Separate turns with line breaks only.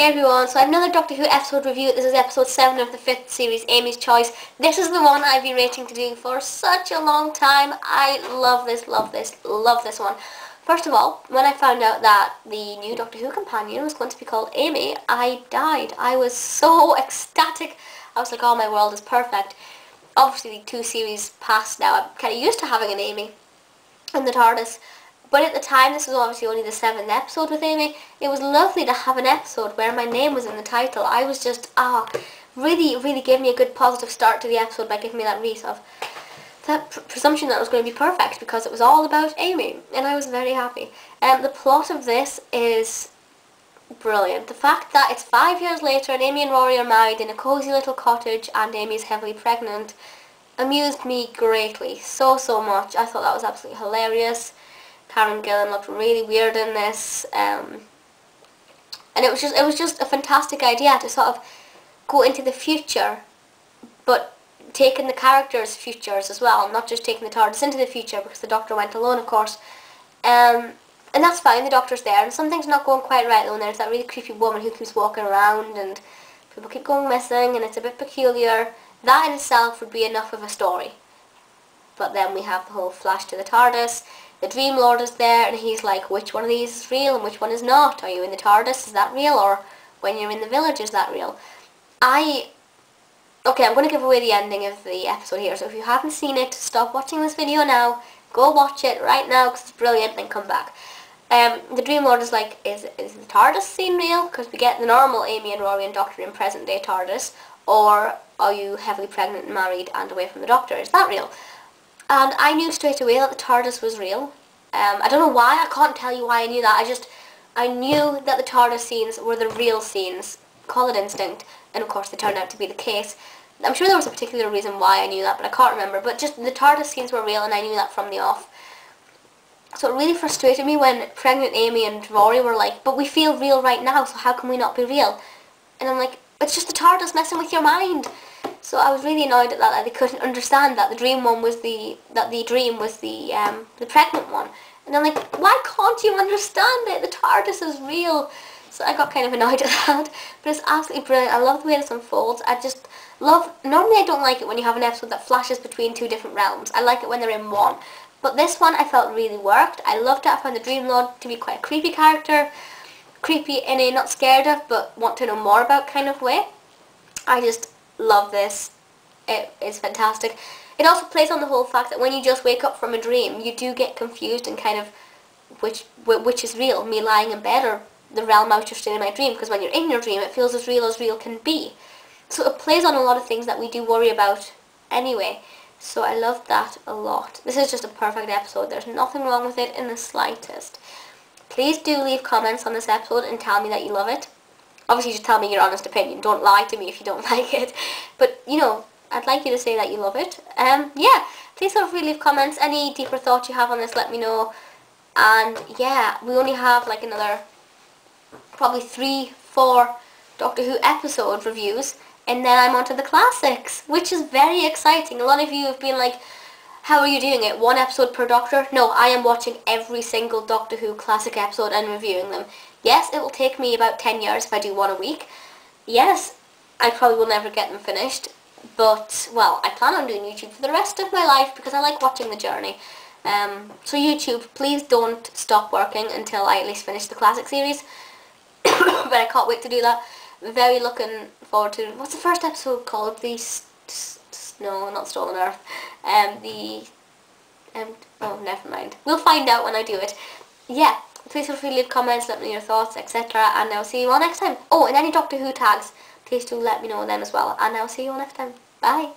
Hey everyone, so I have another Doctor Who episode review. This is episode 7 of the 5th series, Amy's Choice. This is the one I've been waiting to do for such a long time. I love this, love this, love this one. First of all, when I found out that the new Doctor Who companion was going to be called Amy, I died. I was so ecstatic. I was like, oh, my world is perfect. Obviously, the two series passed now. I'm kind of used to having an Amy in the TARDIS. But at the time, this was obviously only the seventh episode with Amy, it was lovely to have an episode where my name was in the title. I was just, ah, oh, really, really gave me a good positive start to the episode by giving me that reason of that pr presumption that it was going to be perfect because it was all about Amy, and I was very happy. And um, the plot of this is brilliant. The fact that it's five years later and Amy and Rory are married in a cosy little cottage and Amy is heavily pregnant amused me greatly, so, so much. I thought that was absolutely hilarious. Karen Gillan looked really weird in this. Um, and it was just it was just a fantastic idea to sort of go into the future, but taking the characters' futures as well, not just taking the TARDIS into the future because the Doctor went alone, of course. Um, and that's fine, the Doctor's there, and something's not going quite right though, and there's that really creepy woman who keeps walking around, and people keep going missing, and it's a bit peculiar. That in itself would be enough of a story. But then we have the whole flash to the TARDIS, the Dream Lord is there and he's like, which one of these is real and which one is not? Are you in the TARDIS? Is that real? Or when you're in the village, is that real? I... Okay, I'm going to give away the ending of the episode here, so if you haven't seen it, stop watching this video now, go watch it right now because it's brilliant, then come back. Um, the Dream Lord is like, is, is the TARDIS scene real? Because we get the normal Amy and Rory and Doctor in present day TARDIS. Or are you heavily pregnant and married and away from the Doctor? Is that real? And I knew straight away that the TARDIS was real. Um, I don't know why, I can't tell you why I knew that. I just, I knew that the TARDIS scenes were the real scenes. Call it instinct. And of course they turned out to be the case. I'm sure there was a particular reason why I knew that, but I can't remember. But just the TARDIS scenes were real and I knew that from the off. So it really frustrated me when pregnant Amy and Rory were like, but we feel real right now, so how can we not be real? And I'm like, it's just the TARDIS messing with your mind. So I was really annoyed at that, that they couldn't understand that the dream one was the, that the dream was the, um, the pregnant one. And I'm like, why can't you understand it? The TARDIS is real. So I got kind of annoyed at that. But it's absolutely brilliant. I love the way this unfolds. I just love, normally I don't like it when you have an episode that flashes between two different realms. I like it when they're in one. But this one I felt really worked. I loved it. I found the Dream Lord to be quite a creepy character. Creepy in a not scared of but want to know more about kind of way. I just love this. It is fantastic. It also plays on the whole fact that when you just wake up from a dream, you do get confused and kind of which which is real, me lying in bed or the realm I was just in in my dream. Because when you're in your dream, it feels as real as real can be. So it plays on a lot of things that we do worry about anyway. So I love that a lot. This is just a perfect episode. There's nothing wrong with it in the slightest. Please do leave comments on this episode and tell me that you love it obviously just tell me your honest opinion. Don't lie to me if you don't like it. But, you know, I'd like you to say that you love it. Um, yeah, please feel free to leave comments. Any deeper thoughts you have on this, let me know. And, yeah, we only have, like, another probably three, four Doctor Who episode reviews. And then I'm on to the classics, which is very exciting. A lot of you have been like, how are you doing it? One episode per Doctor? No, I am watching every single Doctor Who classic episode and reviewing them. Yes, it will take me about 10 years if I do one a week. Yes, I probably will never get them finished. But, well, I plan on doing YouTube for the rest of my life because I like watching the journey. Um, so YouTube, please don't stop working until I at least finish the classic series. but I can't wait to do that. Very looking forward to... What's the first episode called? The... No, not Stolen Earth. Um, the... Um, oh, never mind. We'll find out when I do it. Yeah, Please feel free to leave comments, let me know your thoughts, etc. And I'll see you all next time. Oh, and any Doctor Who tags, please do let me know them as well. And I'll see you all next time. Bye.